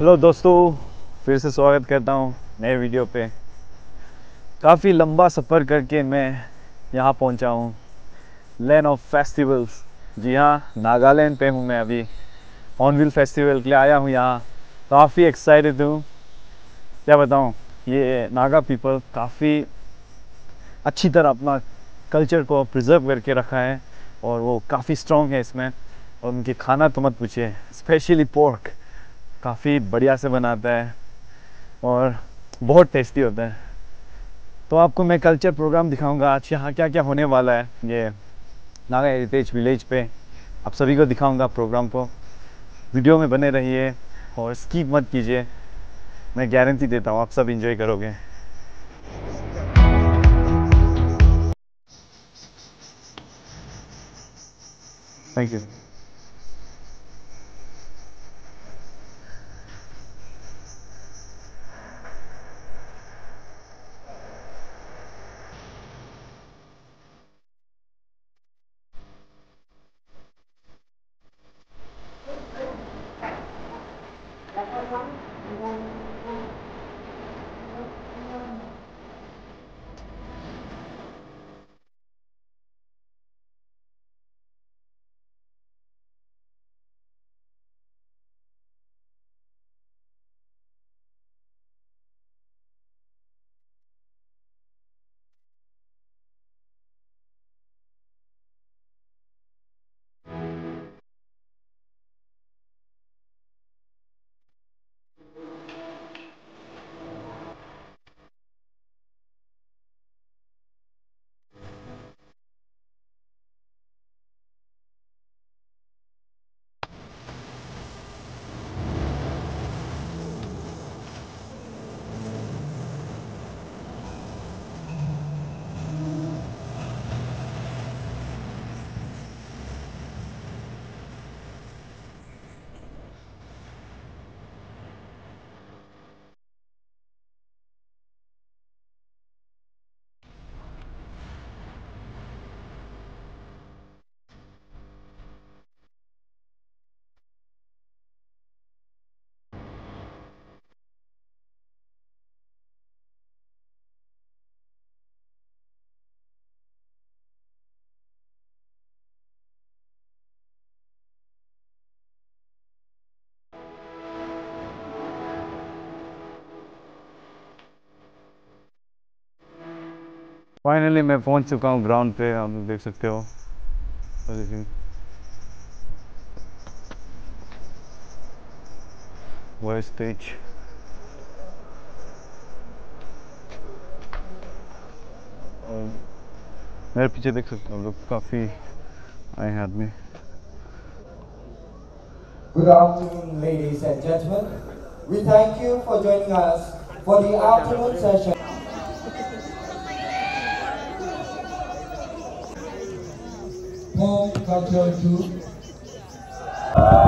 Hello दोस्तों, फिर से स्वागत करता हूँ नए वीडियो पे। काफ़ी लंबा सफ़र करके मैं यहाँ पहुँचा हूँ लैंड ऑफ़ फेस्टिवल्स जी हाँ नागालैंड पे हूँ मैं अभी। ऑनविल फेस्टिवल के लिए आया हूँ यहाँ। काफ़ी एक्साइटेड हूँ। क्या बताऊँ, ये नागा पीपल काफ़ी अच्छी तरह अपना कल्चर को प्रिजर्व करके रखा है और वो काफ़ी स्ट्रॉन्ग है इसमें। और उनके खाना तो मत पूछिए स्पेशली पोर्क काफ़ी बढ़िया से बनाता है और बहुत टेस्टी होता है। तो आपको मैं कल्चर प्रोग्राम दिखाऊँगा, आज यहाँ क्या क्या होने वाला है, ये नागा हेरिटेज विलेज पे आप सभी को दिखाऊँगा प्रोग्राम को। वीडियो में बने रहिए और स्कीप मत कीजिए, मैं गारंटी देता हूँ आप सब इंजॉय करोगे। थैंक यू फाइनली मैं पहुँच चुका हूँ ग्राउंड पे, आप देख सकते हो। स्टेज मेरे पीछे देख सकते हो लोग, काफ़ी आए हैं आदमी। Good afternoon ladies and judgement we thank you for joining us for the afternoon session bá you.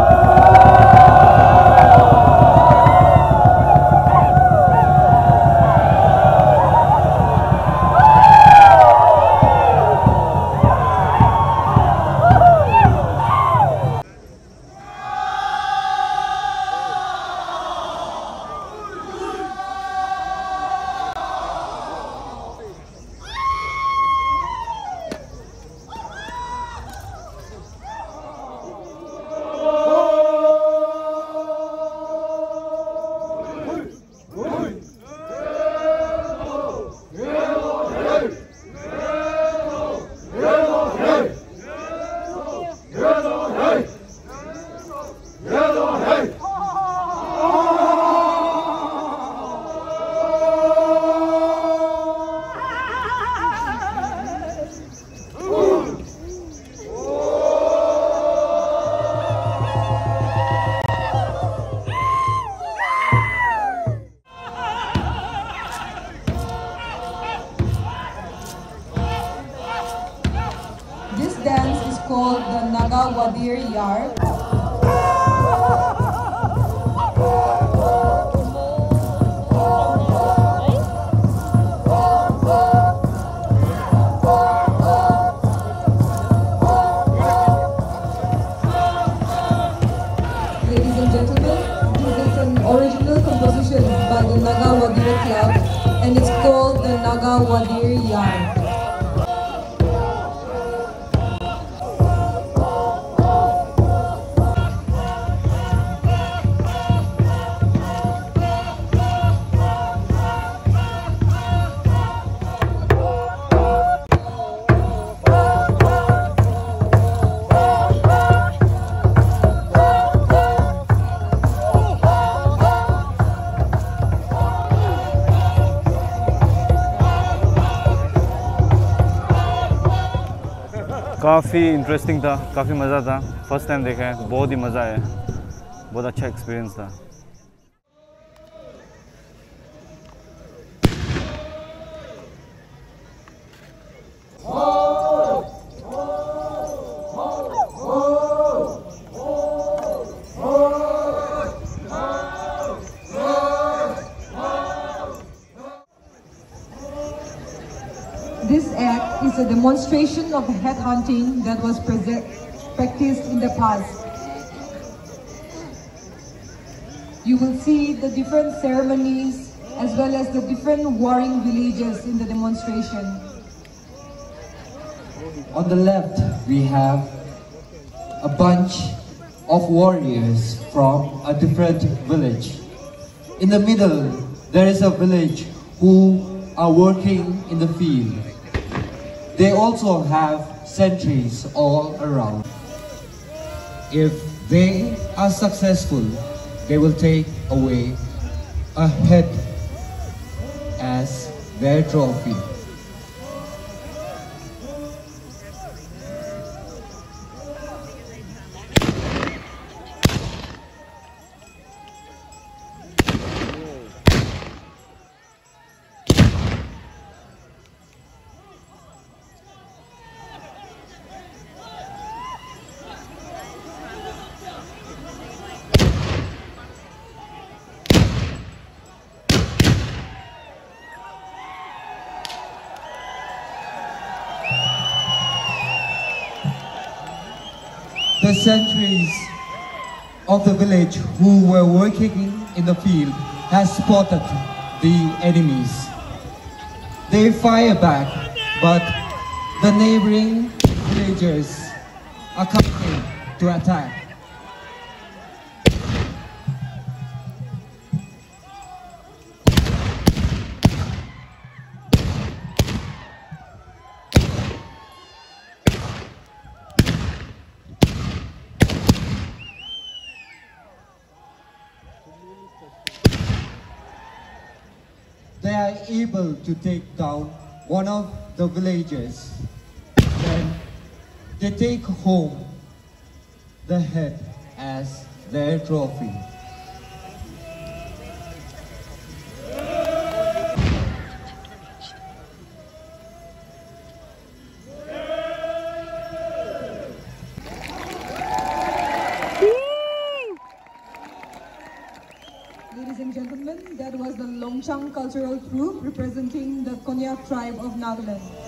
And it's called the Naga Wadir. काफ़ी इंटरेस्टिंग था, काफ़ी मज़ा था। फ़र्स्ट टाइम देखा है, बहुत ही मज़ा आया। बहुत अच्छा एक्सपीरियंस था। Is a demonstration of head hunting that was practiced in the past. You will see the different ceremonies as well as the different warring villages in the demonstration. On the left, we have a bunch of warriors from a different village. In the middle, there is a village who are working in the field. They also have sentries all around. If they are successful, they will take away a head as their trophy. The sentries of the village who were working in the field has spotted the enemies. They fire back, but the neighboring villagers are coming to attack. Able to take down one of the villagers. Then they take home the head as their trophy. Longchang Cultural group representing the Konyak tribe of Nagaland.